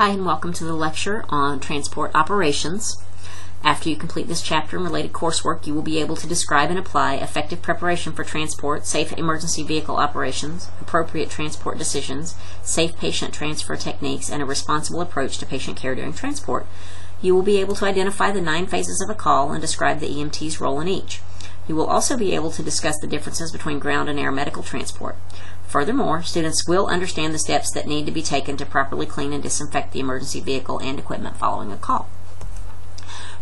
Hi and welcome to the lecture on transport operations. After you complete this chapter and related coursework, you will be able to describe and apply effective preparation for transport, safe emergency vehicle operations, appropriate transport decisions, safe patient transfer techniques, and a responsible approach to patient care during transport. You will be able to identify the nine phases of a call and describe the EMT's role in each. You will also be able to discuss the differences between ground and air medical transport. Furthermore, students will understand the steps that need to be taken to properly clean and disinfect the emergency vehicle and equipment following a call.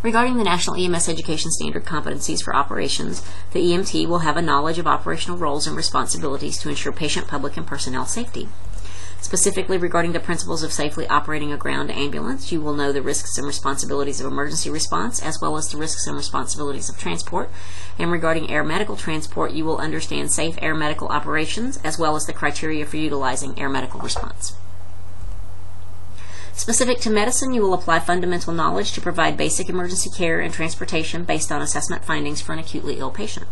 Regarding the National EMS Education Standard competencies for operations, the EMT will have a knowledge of operational roles and responsibilities to ensure patient, public, and personnel safety. Specifically regarding the principles of safely operating a ground ambulance, you will know the risks and responsibilities of emergency response as well as the risks and responsibilities of transport. And regarding air medical transport, you will understand safe air medical operations as well as the criteria for utilizing air medical response. Specific to medicine, you will apply fundamental knowledge to provide basic emergency care and transportation based on assessment findings for an acutely ill patient.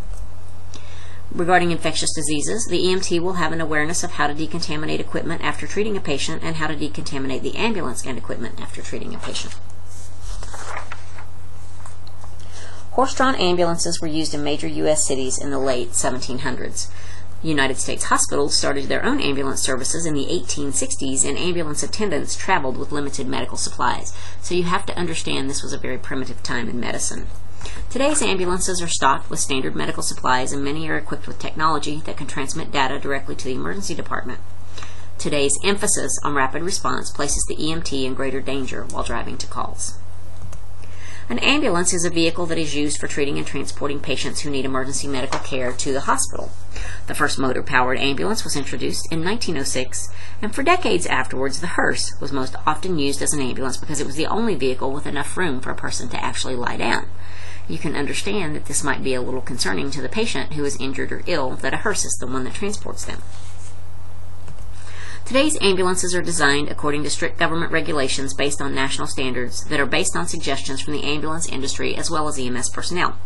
Regarding infectious diseases, the EMT will have an awareness of how to decontaminate equipment after treating a patient and how to decontaminate the ambulance and equipment after treating a patient. Horse-drawn ambulances were used in major U.S. cities in the late 1700s. United States hospitals started their own ambulance services in the 1860s, and ambulance attendants traveled with limited medical supplies. So you have to understand this was a very primitive time in medicine. Today's ambulances are stocked with standard medical supplies and many are equipped with technology that can transmit data directly to the emergency department. Today's emphasis on rapid response places the EMT in greater danger while driving to calls. An ambulance is a vehicle that is used for treating and transporting patients who need emergency medical care to the hospital. The first motor powered ambulance was introduced in 1906, and for decades afterwards, the hearse was most often used as an ambulance because it was the only vehicle with enough room for a person to actually lie down. You can understand that this might be a little concerning to the patient who is injured or ill that a hearse is the one that transports them. Today's ambulances are designed according to strict government regulations based on national standards that are based on suggestions from the ambulance industry as well as EMS personnel.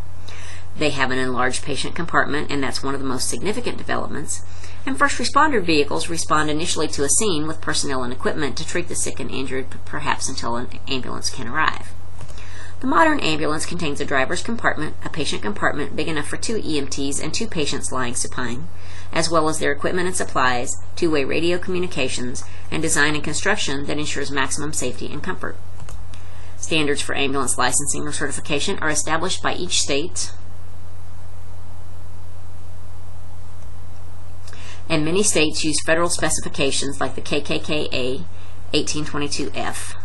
They have an enlarged patient compartment, and that's one of the most significant developments. And first responder vehicles respond initially to a scene with personnel and equipment to treat the sick and injured, perhaps until an ambulance can arrive. The modern ambulance contains a driver's compartment, a patient compartment big enough for two EMTs and two patients lying supine, as well as their equipment and supplies, two-way radio communications, and design and construction that ensures maximum safety and comfort. Standards for ambulance licensing or certification are established by each state, and many states use federal specifications like the KKKA 1822F.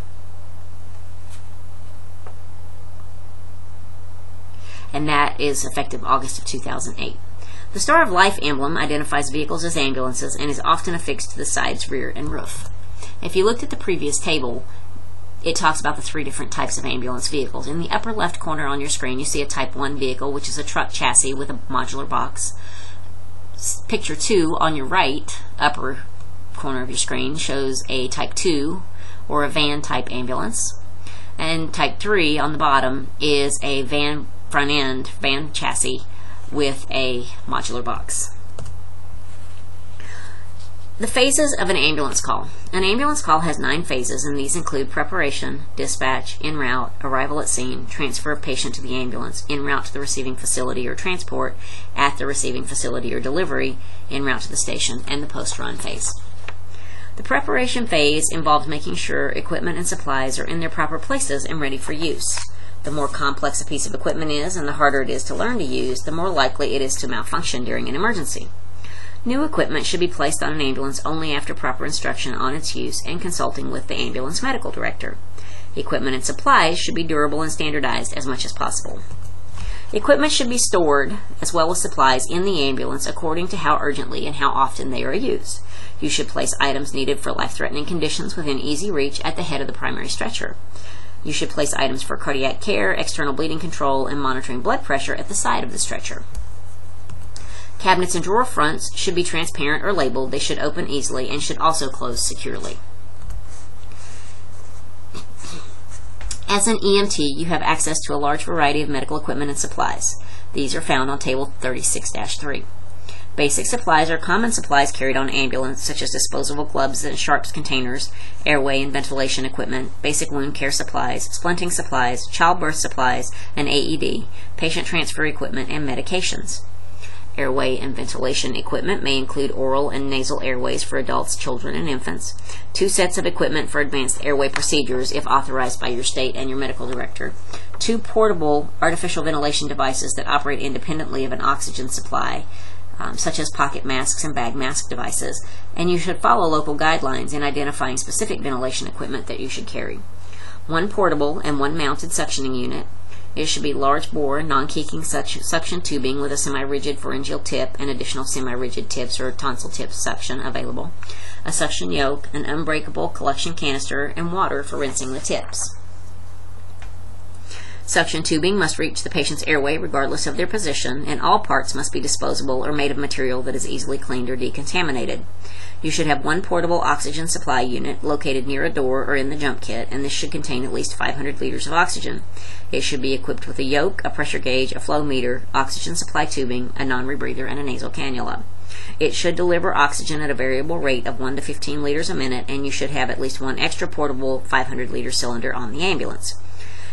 And that is effective August of 2008. The Star of Life emblem identifies vehicles as ambulances and is often affixed to the sides, rear, and roof. If you looked at the previous table, it talks about the three different types of ambulance vehicles. In the upper left corner on your screen, you see a Type 1 vehicle, which is a truck chassis with a modular box. Picture 2 on your right, upper corner of your screen, shows a Type 2 or a van type ambulance. And Type 3 on the bottom is a van front end van chassis with a modular box. The phases of an ambulance call. An ambulance call has nine phases, and these include preparation, dispatch, en route, arrival at scene, transfer of patient to the ambulance, en route to the receiving facility or transport, at the receiving facility or delivery, en route to the station, and the post-run phase. The preparation phase involves making sure equipment and supplies are in their proper places and ready for use. The more complex a piece of equipment is and the harder it is to learn to use, the more likely it is to malfunction during an emergency. New equipment should be placed on an ambulance only after proper instruction on its use and consulting with the ambulance medical director. Equipment and supplies should be durable and standardized as much as possible. Equipment should be stored, as well as supplies, in the ambulance according to how urgently and how often they are used. You should place items needed for life-threatening conditions within easy reach at the head of the primary stretcher. You should place items for cardiac care, external bleeding control, and monitoring blood pressure at the side of the stretcher. Cabinets and drawer fronts should be transparent or labeled. They should open easily and should also close securely. As an EMT, you have access to a large variety of medical equipment and supplies. These are found on Table 36-3. Basic supplies are common supplies carried on ambulance, such as disposable gloves and sharps containers, airway and ventilation equipment, basic wound care supplies, splinting supplies, childbirth supplies, and AED, patient transfer equipment, and medications. Airway and ventilation equipment may include oral and nasal airways for adults, children, and infants, two sets of equipment for advanced airway procedures if authorized by your state and your medical director, two portable artificial ventilation devices that operate independently of an oxygen supply, um, such as pocket masks and bag mask devices, and you should follow local guidelines in identifying specific ventilation equipment that you should carry. One portable and one mounted suctioning unit, it should be large bore, non-kinking suction tubing with a semi-rigid pharyngeal tip and additional semi-rigid tips or tonsil tip suction available, a suction yoke, an unbreakable collection canister, and water for rinsing the tips. Suction tubing must reach the patient's airway regardless of their position, and all parts must be disposable or made of material that is easily cleaned or decontaminated. You should have one portable oxygen supply unit located near a door or in the jump kit, and this should contain at least 500 liters of oxygen. It should be equipped with a yoke, a pressure gauge, a flow meter, oxygen supply tubing, a non-rebreather, and a nasal cannula. It should deliver oxygen at a variable rate of 1 to 15 liters a minute, and you should have at least one extra portable 500 liter cylinder on the ambulance.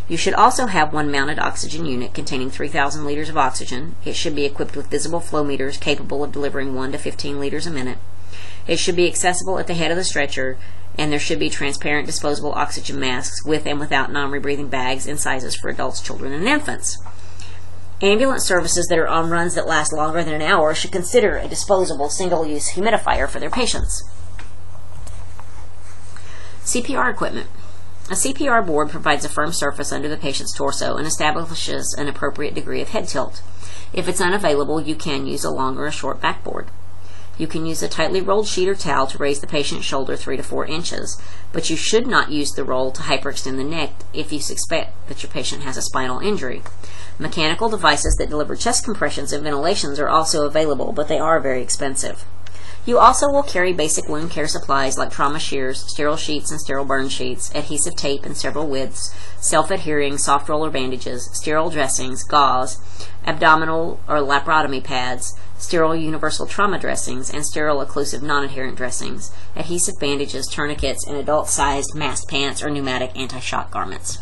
You should also have one mounted oxygen unit containing 3,000 liters of oxygen. It should be equipped with visible flow meters capable of delivering 1 to 15 liters a minute. It should be accessible at the head of the stretcher, and there should be transparent disposable oxygen masks with and without non-rebreathing bags in sizes for adults, children, and infants. Ambulance services that are on runs that last longer than an hour should consider a disposable single-use humidifier for their patients. CPR equipment. A CPR board provides a firm surface under the patient's torso and establishes an appropriate degree of head tilt. If it's unavailable, you can use a long or a short backboard. You can use a tightly rolled sheet or towel to raise the patient's shoulder 3 to 4 inches, but you should not use the roll to hyperextend the neck if you suspect that your patient has a spinal injury. Mechanical devices that deliver chest compressions and ventilations are also available, but they are very expensive. You also will carry basic wound care supplies like trauma shears, sterile sheets and sterile burn sheets, adhesive tape in several widths, self-adhering soft roller bandages, sterile dressings, gauze, abdominal or laparotomy pads, sterile universal trauma dressings, and sterile occlusive non-adherent dressings, adhesive bandages, tourniquets, and adult-sized MAST pants or pneumatic anti-shock garments.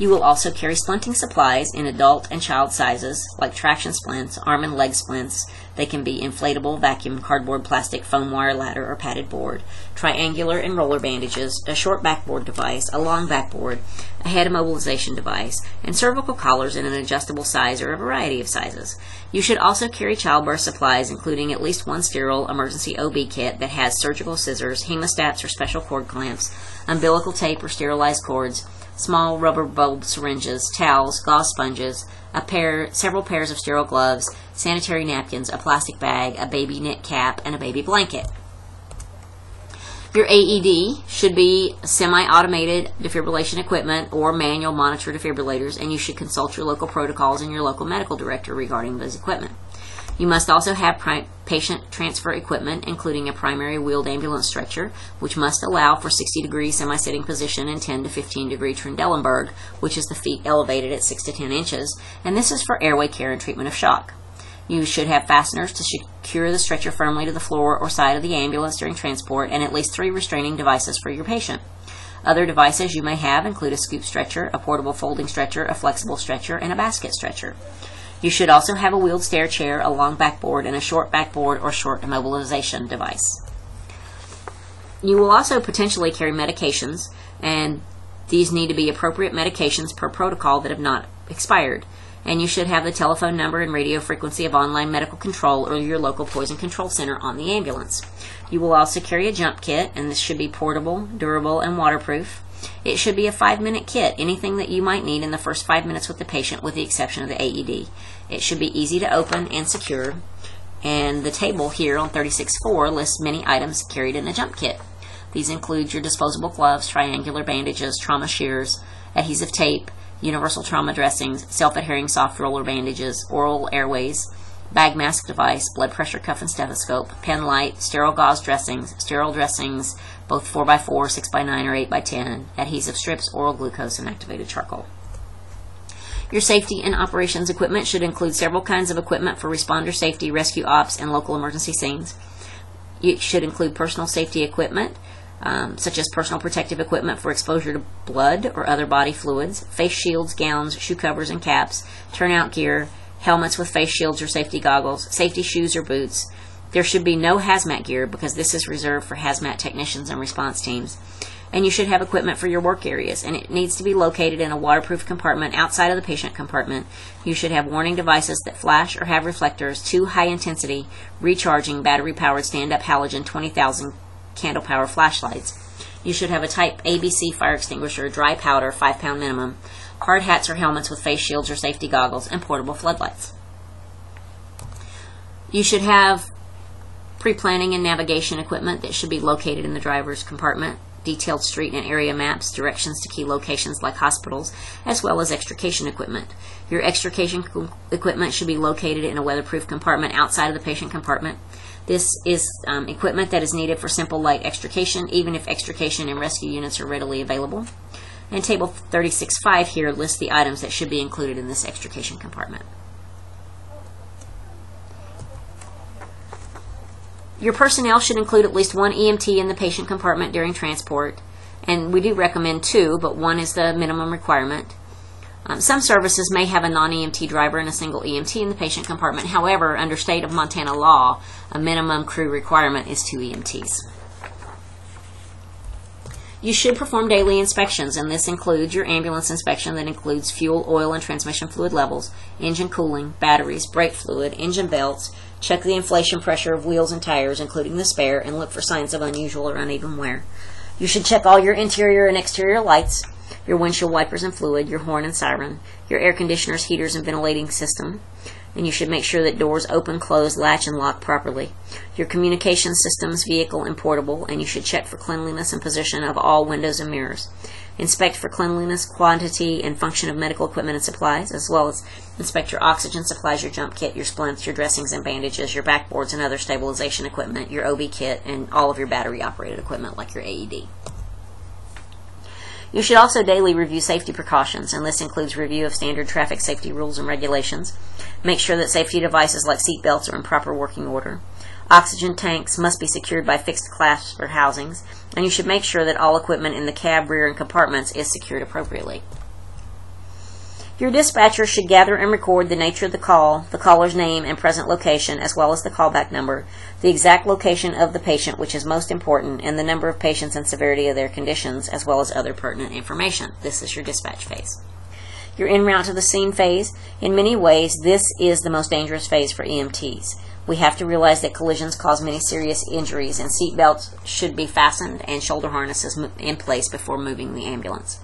You will also carry splinting supplies in adult and child sizes, like traction splints, arm and leg splints. They can be inflatable, vacuum, cardboard, plastic, foam wire ladder, or padded board, triangular and roller bandages, a short backboard device, a long backboard, a head immobilization device, and cervical collars in an adjustable size or a variety of sizes. You should also carry childbirth supplies, including at least one sterile emergency OB kit that has surgical scissors, hemostats or special cord clamps, umbilical tape or sterilized cords, small rubber bulb syringes, towels, gauze sponges, a pair, several pairs of sterile gloves, sanitary napkins, a plastic bag, a baby knit cap, and a baby blanket. Your AED should be semi-automated defibrillation equipment or manual monitor defibrillators, and you should consult your local protocols and your local medical director regarding those equipment. You must also have patient transfer equipment, including a primary wheeled ambulance stretcher, which must allow for 60 degree semi-sitting position and 10 to 15 degree Trendelenburg, which is the feet elevated at 6 to 10 inches, and this is for airway care and treatment of shock. You should have fasteners to secure the stretcher firmly to the floor or side of the ambulance during transport and at least three restraining devices for your patient. Other devices you may have include a scoop stretcher, a portable folding stretcher, a flexible stretcher, and a basket stretcher. You should also have a wheeled stair chair, a long backboard, and a short backboard or short immobilization device. You will also potentially carry medications, and these need to be appropriate medications per protocol that have not expired. And you should have the telephone number and radio frequency of online medical control or your local poison control center on the ambulance. You will also carry a jump kit, and this should be portable, durable, and waterproof. It should be a five minute kit, anything that you might need in the first five minutes with the patient, with the exception of the AED. It should be easy to open and secure. And the table here on 36.4 lists many items carried in a jump kit. These include your disposable gloves, triangular bandages, trauma shears, adhesive tape, universal trauma dressings, self-adhering soft roller bandages, oral airways, bag mask device, blood pressure cuff and stethoscope, pen light, sterile gauze dressings, sterile dressings, both 4x4, 6x9, or 8x10, adhesive strips, oral glucose, and activated charcoal. Your safety and operations equipment should include several kinds of equipment for responder safety, rescue ops, and local emergency scenes. It should include personal safety equipment, um, such as personal protective equipment for exposure to blood or other body fluids, face shields, gowns, shoe covers and caps, turnout gear, helmets with face shields or safety goggles, safety shoes or boots. There should be no hazmat gear because this is reserved for hazmat technicians and response teams. And you should have equipment for your work areas, and it needs to be located in a waterproof compartment outside of the patient compartment. You should have warning devices that flash or have reflectors, two high intensity, recharging, battery powered stand up halogen 20,000 candle power flashlights. You should have a type ABC fire extinguisher, dry powder, 5 pound minimum, hard hats or helmets with face shields or safety goggles, and portable floodlights. You should have pre planning and navigation equipment that should be located in the driver's compartment detailed street and area maps, directions to key locations like hospitals, as well as extrication equipment. Your extrication equipment should be located in a weatherproof compartment outside of the patient compartment. This is um, equipment that is needed for simple light extrication, even if extrication and rescue units are readily available. And Table 36.5 here lists the items that should be included in this extrication compartment. Your personnel should include at least one EMT in the patient compartment during transport, and we do recommend two, but one is the minimum requirement. Um, some services may have a non EMT driver and a single EMT in the patient compartment. However, under state of Montana law, a minimum crew requirement is two EMTs. You should perform daily inspections, and this includes your ambulance inspection that includes fuel, oil, and transmission fluid levels, engine cooling, batteries, brake fluid, engine belts, Check the inflation pressure of wheels and tires, including the spare, and look for signs of unusual or uneven wear. You should check all your interior and exterior lights, your windshield wipers and fluid, your horn and siren, your air conditioners, heaters, and ventilating system. And you should make sure that doors open, close, latch, and lock properly. Your communication systems, vehicle, and portable, and you should check for cleanliness and position of all windows and mirrors. Inspect for cleanliness, quantity, and function of medical equipment and supplies, as well as inspect your oxygen supplies, your jump kit, your splints, your dressings and bandages, your backboards and other stabilization equipment, your OB kit, and all of your battery operated equipment like your AED. You should also daily review safety precautions, and this includes review of standard traffic safety rules and regulations. Make sure that safety devices like seat belts are in proper working order. Oxygen tanks must be secured by fixed clasps or housings, and you should make sure that all equipment in the cab, rear, and compartments is secured appropriately. Your dispatcher should gather and record the nature of the call, the caller's name and present location, as well as the callback number, the exact location of the patient, which is most important, and the number of patients and severity of their conditions, as well as other pertinent information. This is your dispatch phase. Your en route to the scene phase, in many ways, this is the most dangerous phase for EMTs. We have to realize that collisions cause many serious injuries, and seat belts should be fastened and shoulder harnesses in place before moving the ambulance.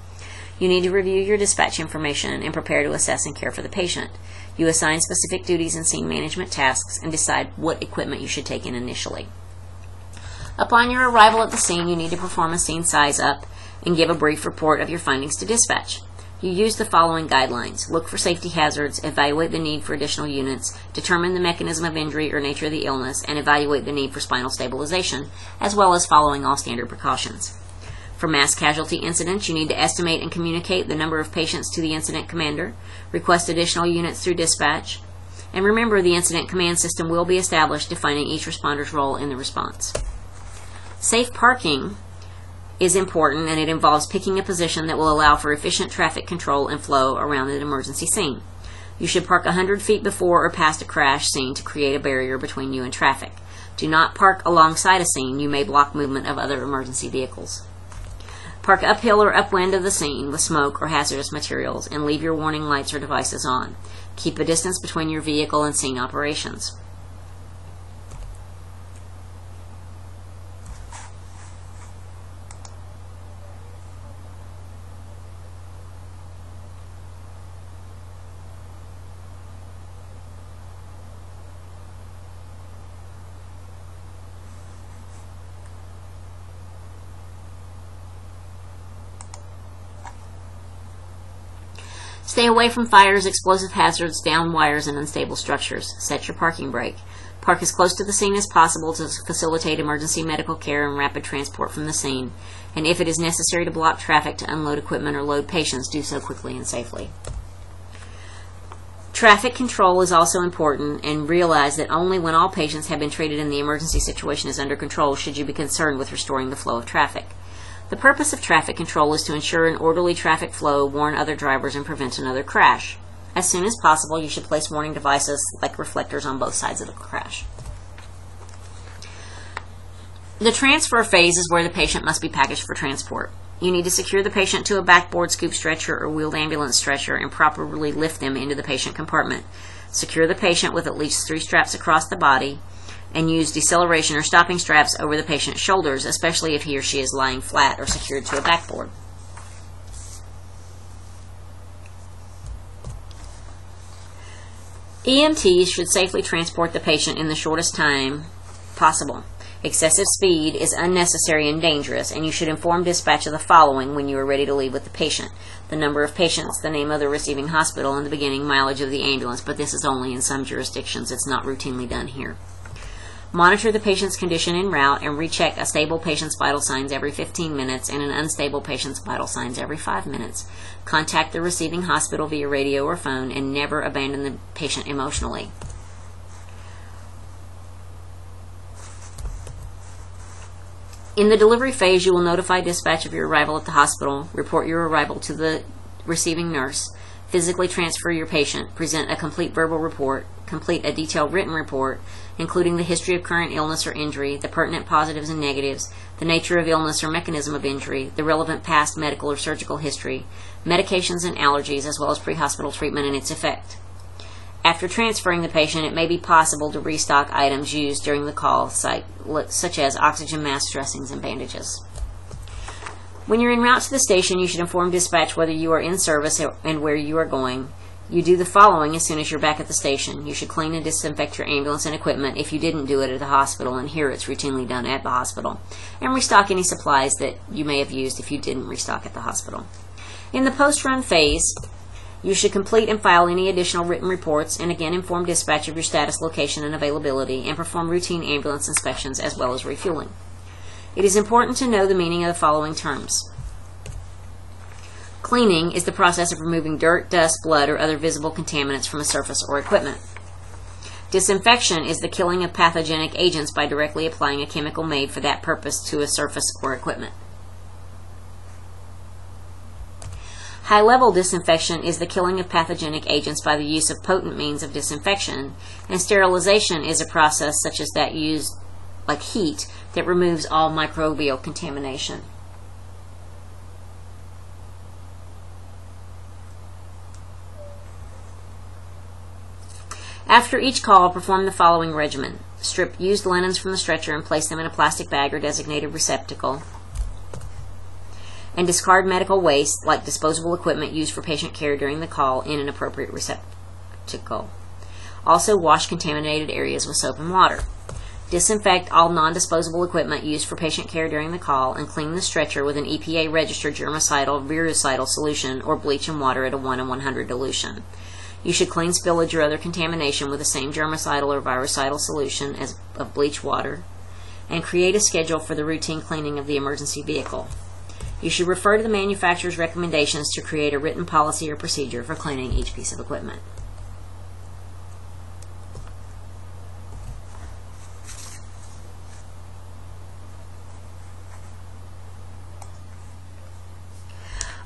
You need to review your dispatch information and prepare to assess and care for the patient. You assign specific duties and scene management tasks and decide what equipment you should take in initially. Upon your arrival at the scene, you need to perform a scene size up and give a brief report of your findings to dispatch. You use the following guidelines. Look for safety hazards, evaluate the need for additional units, determine the mechanism of injury or nature of the illness, and evaluate the need for spinal stabilization, as well as following all standard precautions. For mass casualty incidents, you need to estimate and communicate the number of patients to the incident commander, request additional units through dispatch, and remember the incident command system will be established defining each responder's role in the response. Safe parking is important and it involves picking a position that will allow for efficient traffic control and flow around an emergency scene. You should park 100 feet before or past a crash scene to create a barrier between you and traffic. Do not park alongside a scene. You may block movement of other emergency vehicles. Park uphill or upwind of the scene with smoke or hazardous materials and leave your warning lights or devices on. Keep a distance between your vehicle and scene operations. Stay away from fires, explosive hazards, down wires, and unstable structures. Set your parking brake. Park as close to the scene as possible to facilitate emergency medical care and rapid transport from the scene. And if it is necessary to block traffic to unload equipment or load patients, do so quickly and safely. Traffic control is also important and realize that only when all patients have been treated and the emergency situation is under control should you be concerned with restoring the flow of traffic. The purpose of traffic control is to ensure an orderly traffic flow, warn other drivers, and prevent another crash. As soon as possible, you should place warning devices like reflectors on both sides of the crash. The transfer phase is where the patient must be packaged for transport. You need to secure the patient to a backboard scoop stretcher or wheeled ambulance stretcher and properly lift them into the patient compartment. Secure the patient with at least three straps across the body and use deceleration or stopping straps over the patient's shoulders, especially if he or she is lying flat or secured to a backboard. EMTs should safely transport the patient in the shortest time possible. Excessive speed is unnecessary and dangerous, and you should inform dispatch of the following when you are ready to leave with the patient. The number of patients, the name of the receiving hospital, and the beginning mileage of the ambulance, but this is only in some jurisdictions. It's not routinely done here. Monitor the patient's condition en route and recheck a stable patient's vital signs every 15 minutes and an unstable patient's vital signs every 5 minutes. Contact the receiving hospital via radio or phone and never abandon the patient emotionally. In the delivery phase, you will notify dispatch of your arrival at the hospital, report your arrival to the receiving nurse, physically transfer your patient, present a complete verbal report, complete a detailed written report, including the history of current illness or injury, the pertinent positives and negatives, the nature of illness or mechanism of injury, the relevant past medical or surgical history, medications and allergies, as well as pre-hospital treatment and its effect. After transferring the patient, it may be possible to restock items used during the call, such as oxygen mask dressings and bandages. When you're en route to the station, you should inform dispatch whether you are in service and where you are going. You do the following as soon as you're back at the station. You should clean and disinfect your ambulance and equipment if you didn't do it at the hospital, and here it's routinely done at the hospital. And restock any supplies that you may have used if you didn't restock at the hospital. In the post-run phase, you should complete and file any additional written reports and again inform dispatch of your status, location, and availability and perform routine ambulance inspections as well as refueling. It is important to know the meaning of the following terms. Cleaning is the process of removing dirt, dust, blood, or other visible contaminants from a surface or equipment. Disinfection is the killing of pathogenic agents by directly applying a chemical made for that purpose to a surface or equipment. High-level disinfection is the killing of pathogenic agents by the use of potent means of disinfection, and sterilization is a process such as that used like heat that removes all microbial contamination. After each call, perform the following regimen. Strip used linens from the stretcher and place them in a plastic bag or designated receptacle and discard medical waste like disposable equipment used for patient care during the call in an appropriate receptacle. Also, wash contaminated areas with soap and water. Disinfect all non-disposable equipment used for patient care during the call and clean the stretcher with an EPA registered germicidal virucidal solution or bleach and water at a 1 in 100 dilution. You should clean spillage or other contamination with the same germicidal or virucidal solution as of bleach water and create a schedule for the routine cleaning of the emergency vehicle. You should refer to the manufacturer's recommendations to create a written policy or procedure for cleaning each piece of equipment.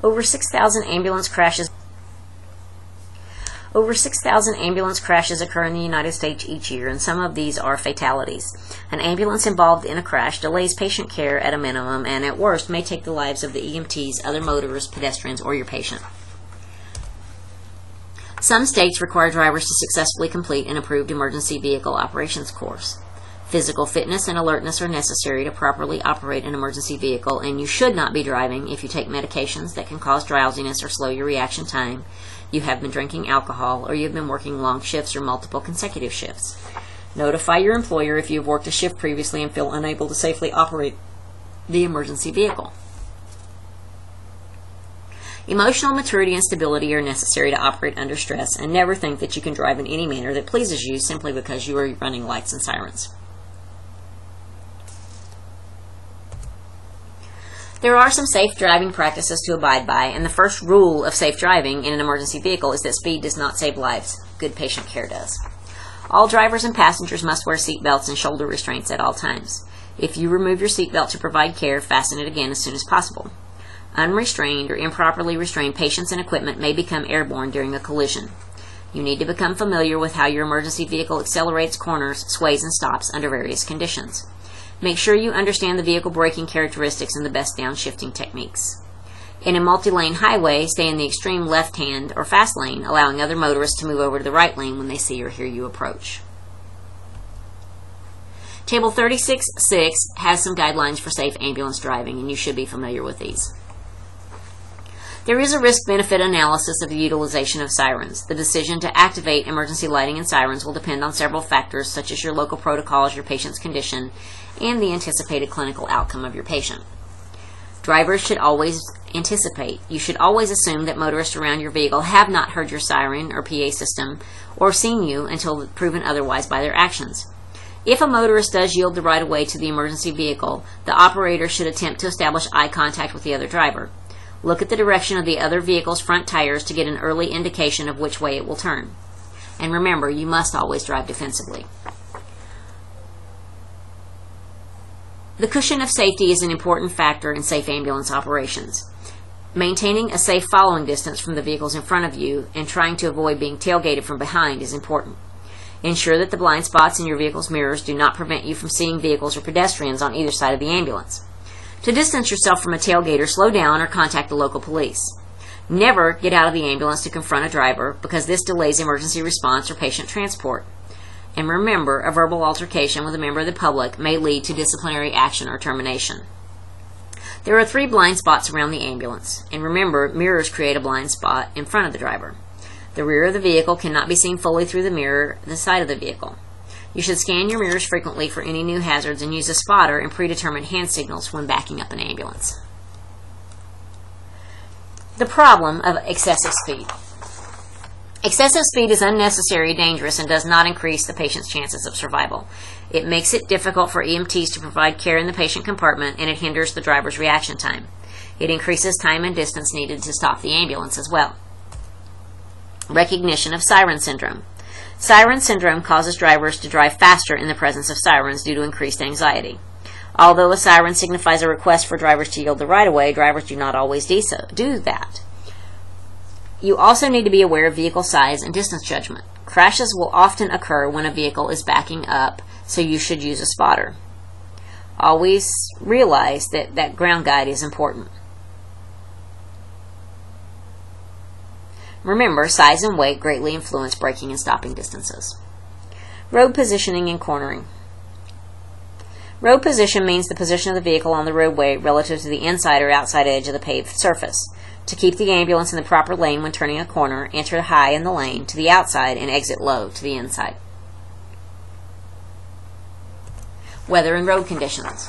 Over 6,000 ambulance crashes over 6,000 ambulance crashes occur in the United States each year, and some of these are fatalities. An ambulance involved in a crash delays patient care at a minimum and, at worst, may take the lives of the EMTs, other motorists, pedestrians, or your patient. Some states require drivers to successfully complete an approved emergency vehicle operations course. Physical fitness and alertness are necessary to properly operate an emergency vehicle, and you should not be driving if you take medications that can cause drowsiness or slow your reaction time, you have been drinking alcohol, or you have been working long shifts or multiple consecutive shifts. Notify your employer if you have worked a shift previously and feel unable to safely operate the emergency vehicle. Emotional maturity and stability are necessary to operate under stress, and never think that you can drive in any manner that pleases you simply because you are running lights and sirens. There are some safe driving practices to abide by, and the first rule of safe driving in an emergency vehicle is that speed does not save lives. Good patient care does. All drivers and passengers must wear seat belts and shoulder restraints at all times. If you remove your seatbelt to provide care, fasten it again as soon as possible. Unrestrained or improperly restrained patients and equipment may become airborne during a collision. You need to become familiar with how your emergency vehicle accelerates, corners, sways, and stops under various conditions. Make sure you understand the vehicle braking characteristics and the best downshifting techniques. In a multi-lane highway, stay in the extreme left-hand or fast lane, allowing other motorists to move over to the right lane when they see or hear you approach. Table 36.6 has some guidelines for safe ambulance driving, and you should be familiar with these. There is a risk-benefit analysis of the utilization of sirens. The decision to activate emergency lighting and sirens will depend on several factors such as your local protocols, your patient's condition, and the anticipated clinical outcome of your patient. Drivers should always anticipate. You should always assume that motorists around your vehicle have not heard your siren or PA system or seen you until proven otherwise by their actions. If a motorist does yield the right of way to the emergency vehicle, the operator should attempt to establish eye contact with the other driver. Look at the direction of the other vehicle's front tires to get an early indication of which way it will turn. And remember, you must always drive defensively. The cushion of safety is an important factor in safe ambulance operations. Maintaining a safe following distance from the vehicles in front of you and trying to avoid being tailgated from behind is important. Ensure that the blind spots in your vehicle's mirrors do not prevent you from seeing vehicles or pedestrians on either side of the ambulance. To distance yourself from a tailgater, slow down or contact the local police. Never get out of the ambulance to confront a driver because this delays emergency response or patient transport. And remember, a verbal altercation with a member of the public may lead to disciplinary action or termination. There are three blind spots around the ambulance, and remember, mirrors create a blind spot in front of the driver. The rear of the vehicle cannot be seen fully through the mirror the side of the vehicle. You should scan your mirrors frequently for any new hazards and use a spotter and predetermined hand signals when backing up an ambulance. The problem of excessive speed. Excessive speed is unnecessary, dangerous, and does not increase the patient's chances of survival. It makes it difficult for EMTs to provide care in the patient compartment and it hinders the driver's reaction time. It increases time and distance needed to stop the ambulance as well. Recognition of siren syndrome. Siren syndrome causes drivers to drive faster in the presence of sirens due to increased anxiety. Although a siren signifies a request for drivers to yield the right of way, drivers do not always do, so, do that. You also need to be aware of vehicle size and distance judgment. Crashes will often occur when a vehicle is backing up, so you should use a spotter. Always realize that that ground guide is important. Remember, size and weight greatly influence braking and stopping distances. Road positioning and cornering. Road position means the position of the vehicle on the roadway relative to the inside or outside edge of the paved surface. To keep the ambulance in the proper lane when turning a corner, enter high in the lane to the outside and exit low to the inside. Weather and road conditions.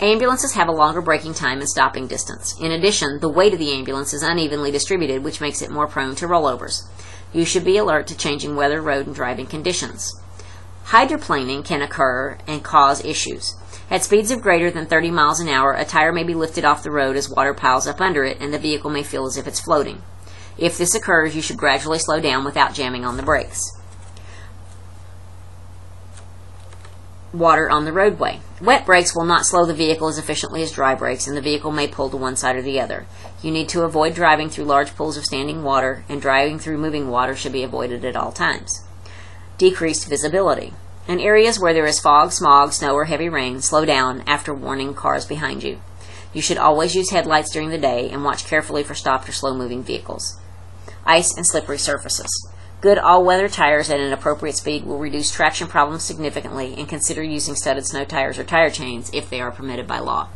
Ambulances have a longer braking time and stopping distance. In addition, the weight of the ambulance is unevenly distributed, which makes it more prone to rollovers. You should be alert to changing weather, road, and driving conditions. Hydroplaning can occur and cause issues. At speeds of greater than 30 miles an hour, a tire may be lifted off the road as water piles up under it and the vehicle may feel as if it's floating. If this occurs, you should gradually slow down without jamming on the brakes. Water on the roadway. Wet brakes will not slow the vehicle as efficiently as dry brakes, and the vehicle may pull to one side or the other. You need to avoid driving through large pools of standing water, and driving through moving water should be avoided at all times. Decreased visibility. In areas where there is fog, smog, snow, or heavy rain, slow down after warning cars behind you. You should always use headlights during the day and watch carefully for stopped or slow moving vehicles. Ice and slippery surfaces. Good all-weather tires at an appropriate speed will reduce traction problems significantly and consider using studded snow tires or tire chains if they are permitted by law.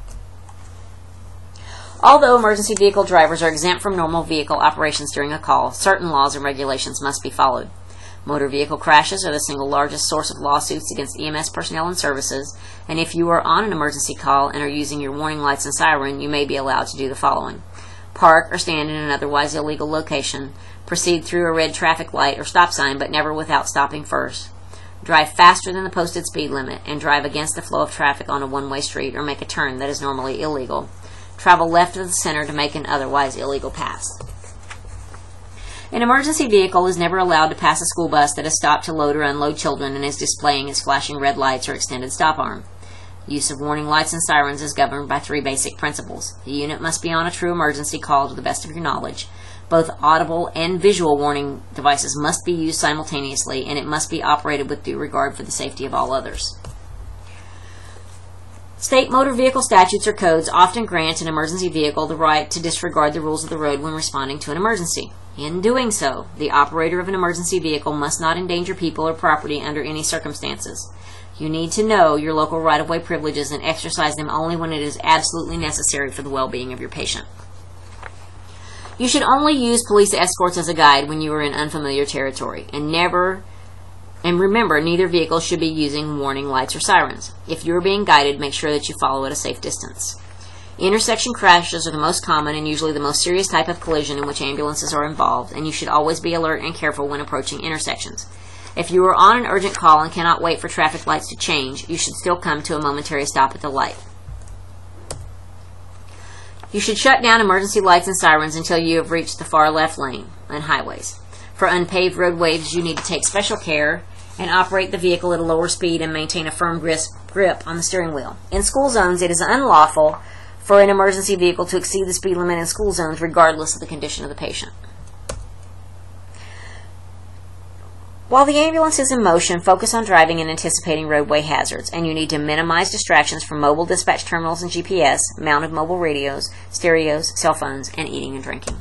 Although emergency vehicle drivers are exempt from normal vehicle operations during a call, certain laws and regulations must be followed. Motor vehicle crashes are the single largest source of lawsuits against EMS personnel and services, and if you are on an emergency call and are using your warning lights and siren, you may be allowed to do the following. Park or stand in an otherwise illegal location. Proceed through a red traffic light or stop sign, but never without stopping first. Drive faster than the posted speed limit and drive against the flow of traffic on a one-way street or make a turn that is normally illegal. travel left of the center to make an otherwise illegal pass. An emergency vehicle is never allowed to pass a school bus that has stopped to load or unload children and is displaying its flashing red lights or extended stop arm. Use of warning lights and sirens is governed by three basic principles. The unit must be on a true emergency call to the best of your knowledge. Both audible and visual warning devices must be used simultaneously, and it must be operated with due regard for the safety of all others. State motor vehicle statutes or codes often grant an emergency vehicle the right to disregard the rules of the road when responding to an emergency. In doing so, the operator of an emergency vehicle must not endanger people or property under any circumstances. You need to know your local right of way privileges and exercise them only when it is absolutely necessary for the well being of your patient. You should only use police escorts as a guide when you are in unfamiliar territory and never and remember, neither vehicle should be using warning lights or sirens. If you are being guided, make sure that you follow at a safe distance. Intersection crashes are the most common and usually the most serious type of collision in which ambulances are involved, and you should always be alert and careful when approaching intersections. If you are on an urgent call and cannot wait for traffic lights to change, you should still come to a momentary stop at the light. You should shut down emergency lights and sirens until you have reached the far left lane on highways. For unpaved roadways, you need to take special care and operate the vehicle at a lower speed and maintain a firm grip on the steering wheel. In school zones, it is unlawful for an emergency vehicle to exceed the speed limit in school zones regardless of the condition of the patient. While the ambulance is in motion, focus on driving and anticipating roadway hazards, and you need to minimize distractions from mobile dispatch terminals and GPS, mounted mobile radios, stereos, cell phones, and eating and drinking.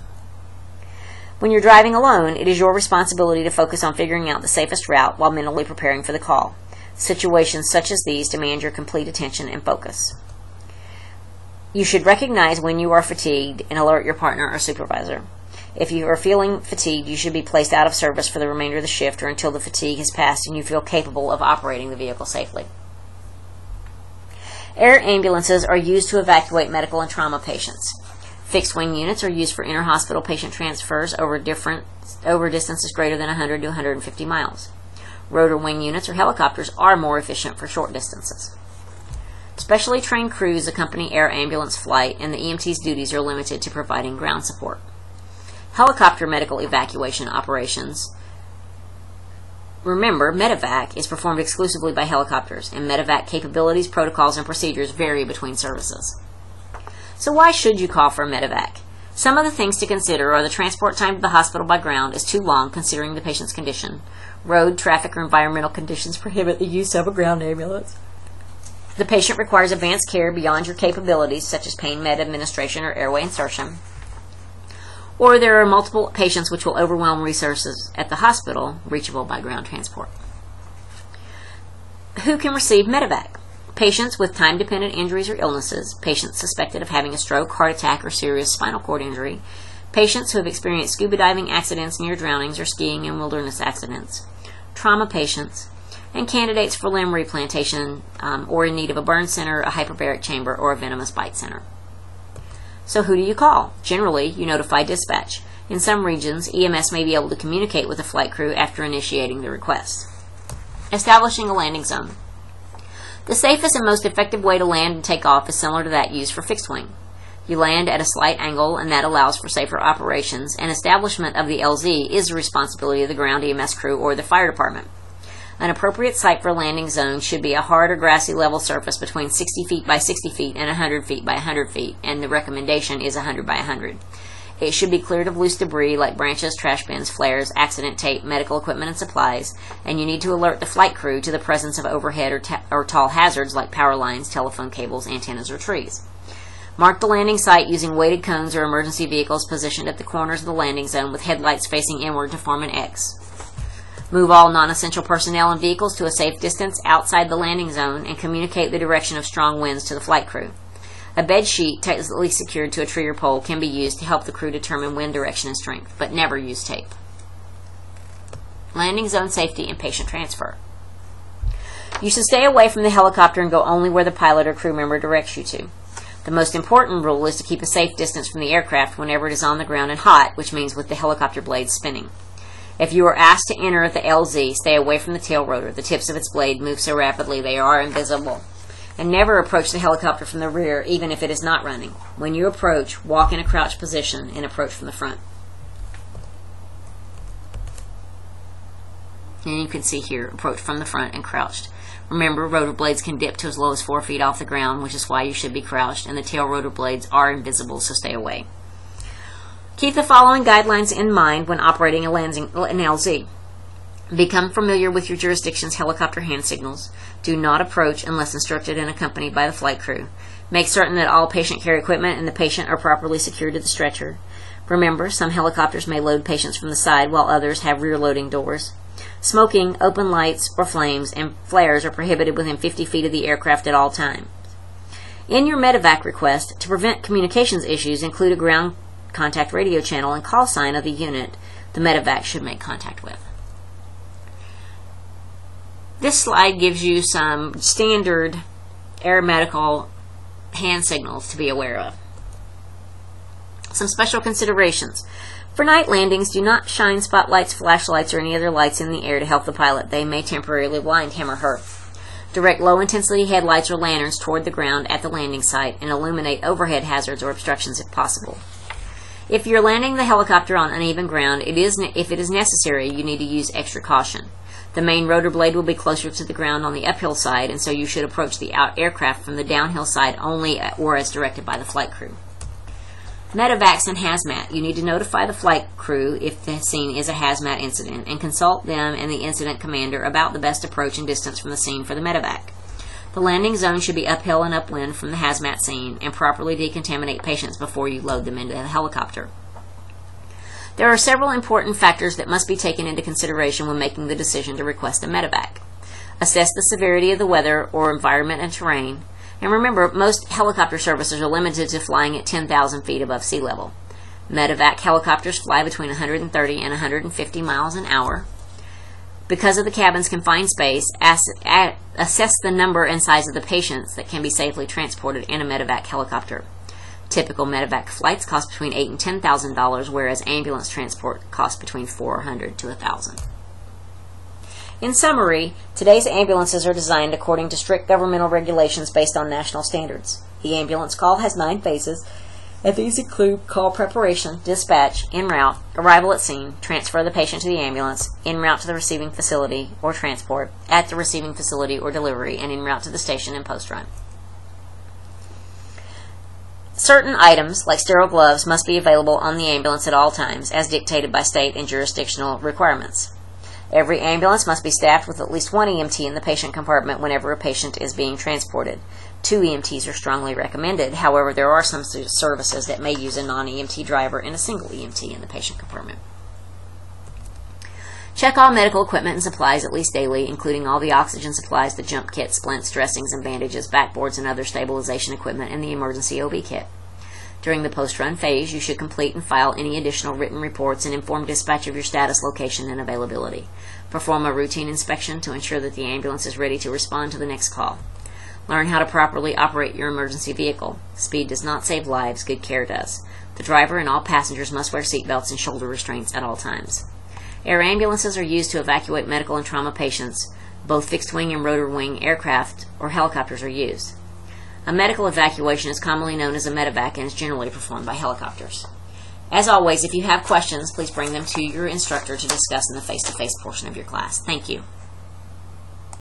When you're driving alone, it is your responsibility to focus on figuring out the safest route while mentally preparing for the call. Situations such as these demand your complete attention and focus. You should recognize when you are fatigued and alert your partner or supervisor. If you are feeling fatigued, you should be placed out of service for the remainder of the shift or until the fatigue has passed and you feel capable of operating the vehicle safely. Air ambulances are used to evacuate medical and trauma patients. Fixed wing units are used for interhospital patient transfers over different over distances greater than 100 to 150 miles. Rotor wing units or helicopters are more efficient for short distances. Specially trained crews accompany air ambulance flight, and the EMT's duties are limited to providing ground support. Helicopter medical evacuation operations. Remember, medevac is performed exclusively by helicopters, and medevac capabilities, protocols, and procedures vary between services. So why should you call for a medevac? Some of the things to consider are the transport time to the hospital by ground is too long considering the patient's condition. Road, traffic, or environmental conditions prohibit the use of a ground ambulance. The patient requires advanced care beyond your capabilities, such as pain med administration or airway insertion. Or there are multiple patients which will overwhelm resources at the hospital, reachable by ground transport. Who can receive medevac? Patients with time dependent injuries or illnesses, patients suspected of having a stroke, heart attack, or serious spinal cord injury, patients who have experienced scuba diving accidents, near drownings, or skiing and wilderness accidents, trauma patients, and candidates for limb replantation um, or in need of a burn center, a hyperbaric chamber, or a venomous bite center. So, who do you call? Generally, you notify dispatch. In some regions, EMS may be able to communicate with the flight crew after initiating the request. Establishing a landing zone. The safest and most effective way to land and take off is similar to that used for fixed wing. You land at a slight angle, and that allows for safer operations, and establishment of the LZ is the responsibility of the ground EMS crew or the fire department. An appropriate site for landing zone should be a hard or grassy level surface between 60 feet by 60 feet and 100 feet by 100 feet, and the recommendation is 100 by 100. It should be cleared of loose debris like branches, trash bins, flares, accident tape, medical equipment, and supplies, and you need to alert the flight crew to the presence of overhead or, ta- or tall hazards like power lines, telephone cables, antennas, or trees. Mark the landing site using weighted cones or emergency vehicles positioned at the corners of the landing zone with headlights facing inward to form an X. Move all non essential personnel and vehicles to a safe distance outside the landing zone and communicate the direction of strong winds to the flight crew. A bed sheet tightly secured to a tree or pole can be used to help the crew determine wind direction and strength, but never use tape. Landing zone safety and patient transfer. You should stay away from the helicopter and go only where the pilot or crew member directs you to. The most important rule is to keep a safe distance from the aircraft whenever it is on the ground and hot, which means with the helicopter blades spinning. If you are asked to enter at the LZ, stay away from the tail rotor. The tips of its blade move so rapidly they are invisible. And never approach the helicopter from the rear, even if it is not running. When you approach, walk in a crouched position and approach from the front. And you can see here, approach from the front and crouched. Remember, rotor blades can dip to as low as 4 feet off the ground, which is why you should be crouched, and the tail rotor blades are invisible, so stay away. Keep the following guidelines in mind when operating a landing, an LZ. Become familiar with your jurisdiction's helicopter hand signals. Do not approach unless instructed and accompanied by the flight crew. Make certain that all patient care equipment and the patient are properly secured to the stretcher. Remember, some helicopters may load patients from the side while others have rear loading doors. Smoking, open lights, or flames and flares are prohibited within 50 feet of the aircraft at all times. In your medevac request, to prevent communications issues, include a ground contact radio channel and call sign of the unit the medevac should make contact with. This slide gives you some standard aeromedical hand signals to be aware of. Some special considerations. For night landings, do not shine spotlights, flashlights, or any other lights in the air to help the pilot. They may temporarily blind him or her. Direct low intensity headlights or lanterns toward the ground at the landing site and illuminate overhead hazards or obstructions if possible. If you're landing the helicopter on uneven ground, it is if it is necessary, you need to use extra caution. The main rotor blade will be closer to the ground on the uphill side, and so you should approach the aircraft from the downhill side only uh, or as directed by the flight crew. Medevacs and hazmat. You need to notify the flight crew if the scene is a hazmat incident and consult them and the incident commander about the best approach and distance from the scene for the medevac. The landing zone should be uphill and upwind from the hazmat scene and properly decontaminate patients before you load them into the helicopter. There are several important factors that must be taken into consideration when making the decision to request a medevac. Assess the severity of the weather or environment and terrain. And remember, most helicopter services are limited to flying at 10,000 feet above sea level. Medevac helicopters fly between 130 and 150 miles an hour. Because of the cabin's confined space, assess the number and size of the patients that can be safely transported in a medevac helicopter. Typical medevac flights cost between eight and ten thousand dollars, whereas ambulance transport costs between four hundred to a thousand. In summary, today's ambulances are designed according to strict governmental regulations based on national standards. The ambulance call has nine phases, these include call preparation, dispatch, en route, arrival at scene, transfer of the patient to the ambulance, en route to the receiving facility or transport, at the receiving facility or delivery, and en route to the station and post run. Certain items, like sterile gloves, must be available on the ambulance at all times, as dictated by state and jurisdictional requirements. Every ambulance must be staffed with at least one EMT in the patient compartment whenever a patient is being transported. Two EMTs are strongly recommended. However, there are some services that may use a non EMT driver and a single EMT in the patient compartment. Check all medical equipment and supplies at least daily, including all the oxygen supplies, the jump kit, splints, dressings and bandages, backboards, and other stabilization equipment, and the emergency OB kit. During the post-run phase, you should complete and file any additional written reports and inform dispatch of your status, location, and availability. Perform a routine inspection to ensure that the ambulance is ready to respond to the next call. Learn how to properly operate your emergency vehicle. Speed does not save lives, good care does. The driver and all passengers must wear seatbelts and shoulder restraints at all times. Air ambulances are used to evacuate medical and trauma patients. Both fixed wing and rotor wing aircraft or helicopters are used. A medical evacuation is commonly known as a medevac and is generally performed by helicopters. As always, if you have questions, please bring them to your instructor to discuss in the face to face portion of your class. Thank you.